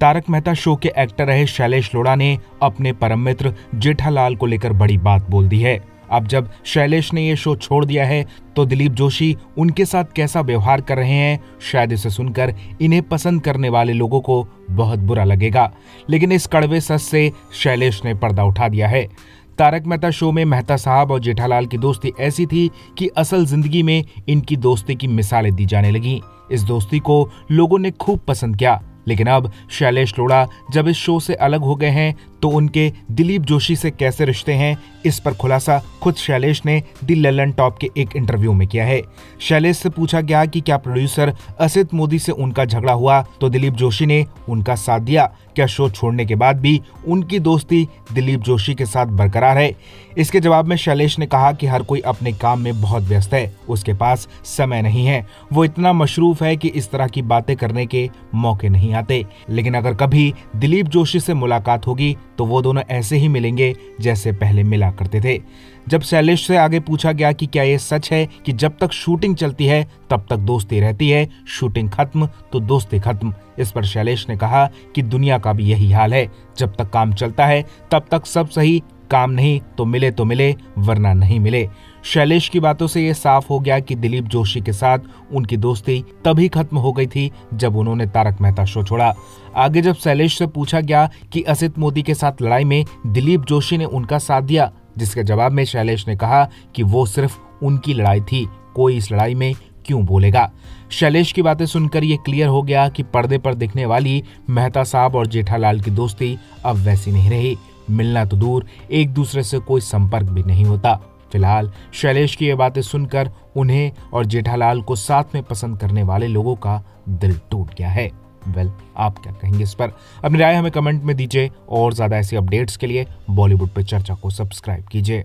Tarak Mehta show के actor रहे शैलेश लोड़ा ने अपने परम मित्र जेठालाल को लेकर बड़ी बात बोल दी है। अब जब शैलेश ने ये शो छोड़ दिया है तो दिलीप जोशी उनके साथ कैसा व्यवहार कर रहे हैं, शायद इसे सुनकर इन्हें पसंद करने वाले लोगों को बहुत बुरा लगेगा। लेकिन इस कड़वे सच से शैलेश ने पर्दा उठा दिया है। तारक मेहता शो में मेहता साहब और जेठालाल की दोस्ती ऐसी थी कि असल ज़िंदगी में इनकी दोस्ती की मिसालें दी जाने लगी। इस दोस्ती को लोगों ने खूब पसंद किया। लेकिन अब शैलेश लोड़ा जब इस शो से अलग हो गए हैं तो उनके दिलीप जोशी से कैसे रिश्ते हैं, इस पर खुलासा खुद शैलेश ने दी ललन टॉप के एक इंटरव्यू में किया है। शैलेश से पूछा गया कि क्या प्रोड्यूसर असित मोदी से उनका झगड़ा हुआ तो दिलीप जोशी ने उनका साथ दिया। क्या शो छोड़ने के बाद भी उनकी दोस्ती दिलीप जोशी के साथ बरकरार है? इसके जवाब में शैलेश ने कहा कि हर कोई अपने काम में बहुत व्यस्त है, उसके पास समय नहीं है। वो इतना मशरूफ है कि इस तरह की बातें करने के मौके नहीं आते। लेकिन अगर कभी दिलीप जोशी से मुलाकात होगी तो वो दोनों ऐसे ही मिलेंगे जैसे पहले मिला करते थे। जब शैलेश से आगे पूछा गया कि क्या ये सच है कि जब तक शूटिंग चलती है, तब तक दोस्ती रहती है, शूटिंग खत्म तो दोस्ती खत्म। इस पर शैलेश ने कहा कि दुनिया का भी यही हाल है। जब तक काम चलता है, तब तक सब सही काम नहीं तो मिले तो मिले, वरना नहीं मिले। शैलेश की बातों से यह साफ़ हो गया कि दिलीप जोशी के साथ उनकी दोस्ती तभी खत्म हो गई थी जब उन्होंने तारक मेहता शो छोड़ा। आगे जब शैलेश से पूछा गया कि असित मोदी के साथ लड़ाई में दिलीप जोशी ने उनका साथ दिया, जिसके जवाब में शैलेश ने कहा कि वो सिर्फ़ उनकी लड़ाई थी, कोई इस लड़ाई में क्यों बोलेगा? शैलेश की बातें सुनकर ये क्लियर हो गया कि पर्दे पर दिखने वाली मेहता साहब और जेठालाल की दोस्ती अब वैसी नहीं रही। मिलना तो दूर, एक दूसरे से कोई संपर्क भी नहीं होता। फ़िलहाल, शैलेश की ये बातें सुनकर उन्हें और जेठालाल को साथ में पसंद करने वाले लोगों का दिल टूट गया है। वेल, आप क्या कहेंगे इस पर? अपनी राय हमें कमेंट में दीजिए और ज़्यादा ऐसी अपडेट्स के लिए बॉलीवुड पर चर्चा को सब्सक्राइब कीजिए।